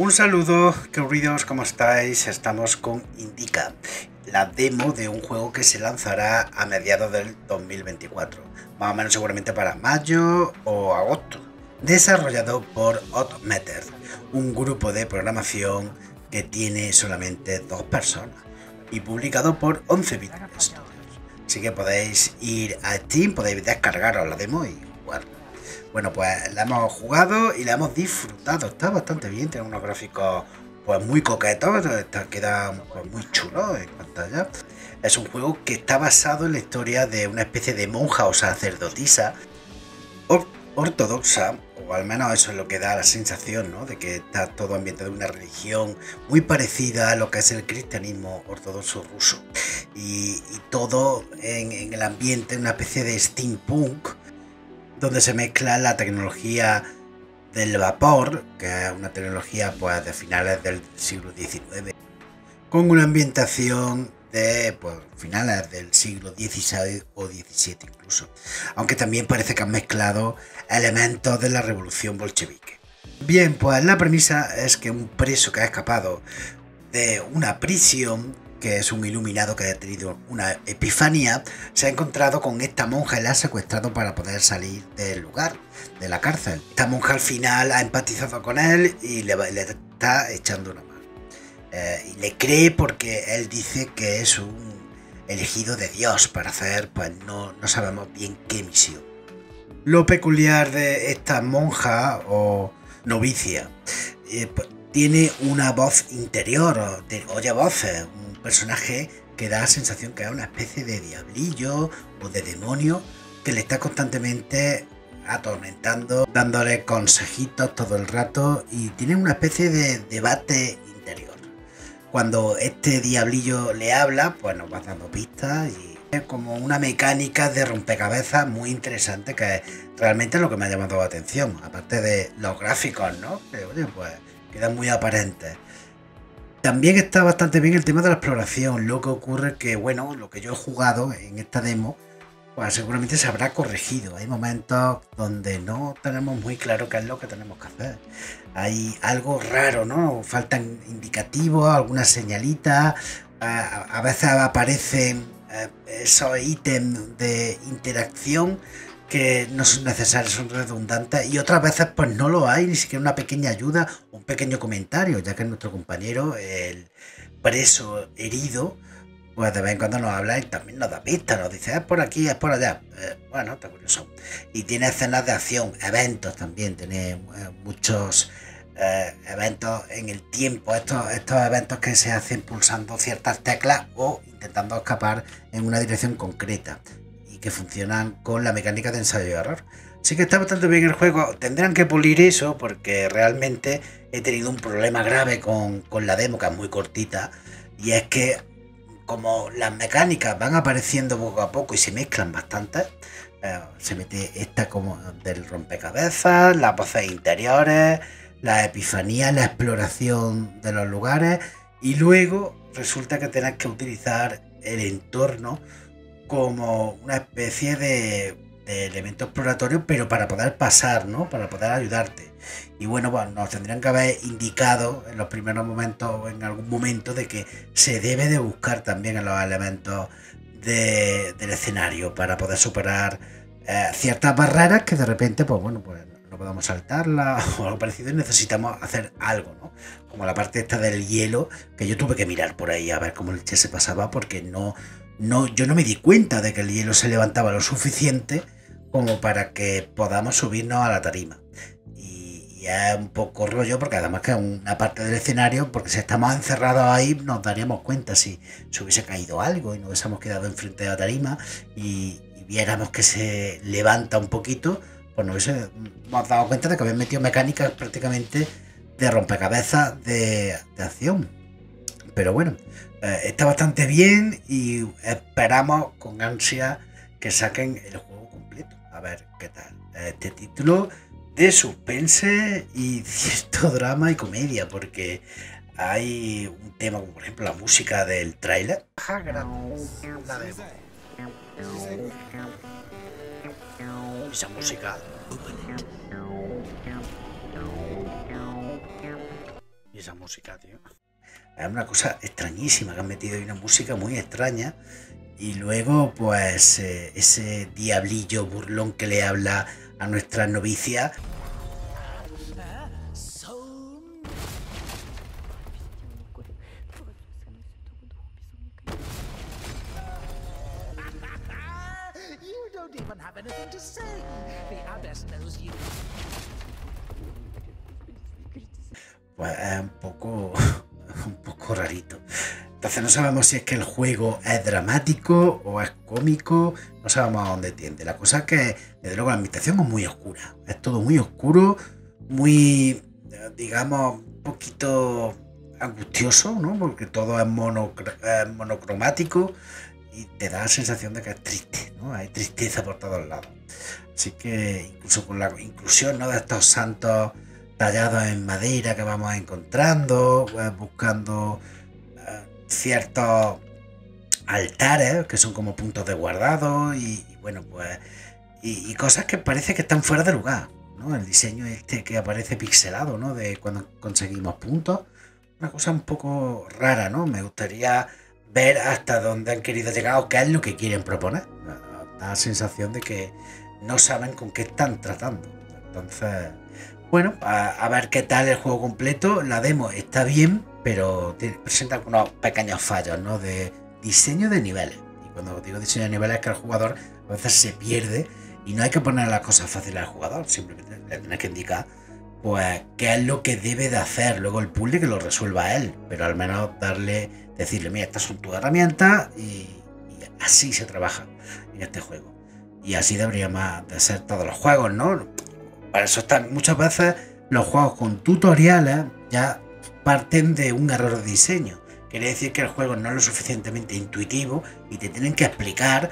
Un saludo, queridos, ¿cómo estáis? Estamos con Indica, la demo de un juego que se lanzará a mediados del 2024, más o menos seguramente para mayo o agosto. Desarrollado por Oddmeter, un grupo de programación que tiene solamente dos personas y publicado por 11 bit. Así que podéis ir a Steam, podéis descargaros la demo y. Bueno, pues la hemos jugado y la hemos disfrutado. Está bastante bien, tiene unos gráficos pues muy coquetos, queda pues, muy chulo en pantalla. Es un juego que está basado en la historia de una especie de monja o sacerdotisa ortodoxa, o al menos eso es lo que da la sensación, ¿no? De que está todo ambientado en una religión muy parecida a lo que es el cristianismo ortodoxo ruso. Y, todo en, en, el ambiente, una especie de steampunk, donde se mezcla la tecnología del vapor, que es una tecnología pues, de finales del siglo XIX, con una ambientación de pues, finales del siglo XVI o XVII incluso, aunque también parece que han mezclado elementos de la revolución bolchevique. Bien, pues la premisa es que un preso que ha escapado de una prisión que es un iluminado que ha tenido una epifanía, se ha encontrado con esta monja y la ha secuestrado para poder salir del lugar, de la cárcel. Esta monja al final ha empatizado con él y le, está echando una mano. Eh, y le cree porque él dice que es un elegido de Dios para hacer, pues no, no sabemos bien qué misión. Lo peculiar de esta monja o novicia eh, pues, tiene una voz interior, oye voces, personaje que da la sensación que es una especie de diablillo o de demonio que le está constantemente atormentando, dándole consejitos todo el rato y tiene una especie de debate interior. Cuando este diablillo le habla, pues nos va dando pistas y es como una mecánica de rompecabezas muy interesante que es realmente lo que me ha llamado la atención, aparte de los gráficos, ¿no? Que oye, pues quedan muy aparentes. También está bastante bien el tema de la exploración. Lo que ocurre que, bueno, lo que yo he jugado en esta demo, pues seguramente se habrá corregido. Hay momentos donde no tenemos muy claro qué es lo que tenemos que hacer. Hay algo raro, ¿no? Faltan indicativos, algunas señalitas. A, veces aparecen eh, esos ítems de interacción que no son necesarios, son redundantes y otras veces pues no lo hay, ni siquiera una pequeña ayuda, un pequeño comentario, ya que nuestro compañero, el preso herido, pues de vez en cuando nos habla y también nos da pistas, nos dice es por aquí, es por allá. Eh, bueno, está curioso. Y tiene escenas de acción, eventos también, tiene eh, muchos eh, eventos en el tiempo, estos, estos eventos que se hacen pulsando ciertas teclas o intentando escapar en una dirección concreta que funcionan con la mecánica de ensayo y error. Así que está bastante bien el juego. Tendrán que pulir eso porque realmente he tenido un problema grave con, la demo, que es muy cortita. Y es que como las mecánicas van apareciendo poco a poco y se mezclan bastante, eh, se mete esta como del rompecabezas, las voces interiores, la epifanía, la exploración de los lugares y luego resulta que tenés que utilizar el entorno como una especie de, elemento exploratorio, pero para poder pasar, ¿no? Para poder ayudarte. Y bueno, bueno, nos tendrían que haber indicado en los primeros momentos o en algún momento de que se debe de buscar también en los elementos del escenario para poder superar eh, ciertas barreras que de repente, pues bueno, pues no podemos saltarla o algo parecido y necesitamos hacer algo, ¿no? Como la parte esta del hielo, que yo tuve que mirar por ahí a ver cómo el che se pasaba porque no, no, yo no me di cuenta de que el hielo se levantaba lo suficiente como para que podamos subirnos a la tarima. Y, es un poco rollo porque además que una parte del escenario, porque si estamos encerrados ahí nos daríamos cuenta si se hubiese caído algo y nos hubiésemos quedado enfrente de la tarima y, viéramos que se levanta un poquito, pues nos hubiésemos dado cuenta de que habían metido mecánicas prácticamente de rompecabezas de acción. Pero bueno, eh, está bastante bien y esperamos con ansia que saquen el juego completo. A ver qué tal. Este título de suspense y cierto drama y comedia, porque hay un tema como por ejemplo la música del tráiler. Esa música Y esa música, tío. Es una cosa extrañísima que han metido ahí una música muy extraña. Y luego, pues, eh, ese diablillo burlón que le habla a nuestra novicia. Pues es un poco, rarito. Entonces no sabemos si es que el juego es dramático o es cómico, no sabemos a dónde tiende. La cosa es que, desde luego, la ambientación es muy oscura. Es todo muy oscuro, muy, digamos, un poquito angustioso, ¿no? Porque todo es, es monocromático y te da la sensación de que es triste, ¿no? Hay tristeza por todos lados. Así que incluso con la inclusión ¿no? de estos santos tallados en madera que vamos encontrando, pues, buscando eh, ciertos altares que son como puntos de guardado y, bueno, pues y, cosas que parece que están fuera de lugar, ¿no? El diseño este que aparece pixelado, ¿no? De cuando conseguimos puntos, una cosa un poco rara, ¿no? Me gustaría ver hasta dónde han querido llegar o qué es lo que quieren proponer. Da la sensación de que no saben con qué están tratando. Entonces, bueno, a, ver qué tal el juego completo. La demo está bien, pero presenta algunos pequeños fallos, ¿no? De diseño de niveles. Y cuando digo diseño de niveles es que el jugador a veces se pierde y no hay que poner las cosas fáciles al jugador, simplemente le tienes que indicar pues qué es lo que debe de hacer. Luego el puzzle que lo resuelva él, pero al menos darle, decirle, mira, estas son tus herramientas y, así se trabaja en este juego. Y así debería más de ser todos los juegos, ¿no? Para eso están muchas veces los juegos con tutoriales ya parten de un error de diseño. Quiere decir que el juego no es lo suficientemente intuitivo y te tienen que explicar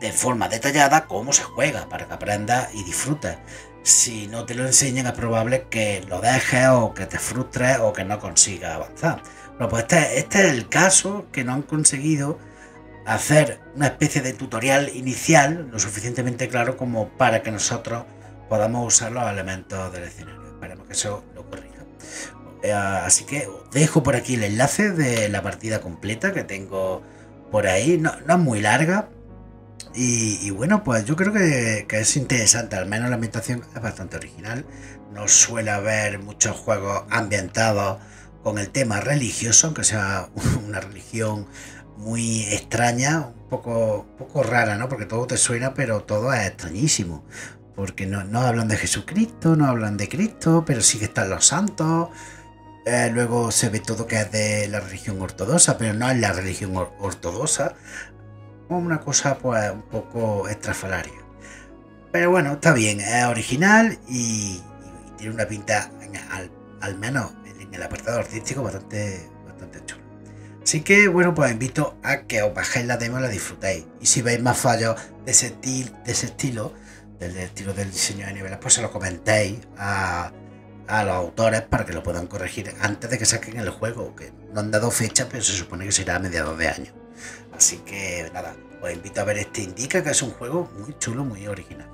de forma detallada cómo se juega para que aprendas y disfrutes si no te lo enseñan es probable que lo dejes o que te frustres o que no consigas avanzar. Bueno, pues este, este, es el caso que no han conseguido hacer una especie de tutorial inicial lo suficientemente claro como para que nosotros podamos usar los elementos del escenario. Esperemos que eso lo corrija. Eh, así que os dejo por aquí el enlace de la partida completa que tengo por ahí. No, no es muy larga, y, bueno, pues yo creo que, es interesante, al menos la ambientación es bastante original. No suele haber muchos juegos ambientados con el tema religioso, aunque sea una religión muy extraña, un poco, poco rara, ¿no? Porque todo te suena, pero todo es extrañísimo. Porque no, no hablan de Jesucristo, no hablan de Cristo, pero sí que están los santos. Eh, luego se ve todo que es de la religión ortodoxa, pero no es la religión ortodoxa una cosa pues un poco estrafalaria. Pero bueno, está bien, es original y, tiene una pinta, al, menos en el apartado artístico, bastante, bastante chulo. Así que bueno, pues invito a que os bajéis la demo y la disfrutéis. Y si veis más fallos de ese, de ese estilo, del, estilo del diseño de niveles, pues se lo comentéis a, a los autores para que lo puedan corregir antes de que saquen el juego, que no han dado fecha, pero se supone que será a mediados de año. Así que nada, os invito a ver este Indica, que es un juego muy chulo, muy original.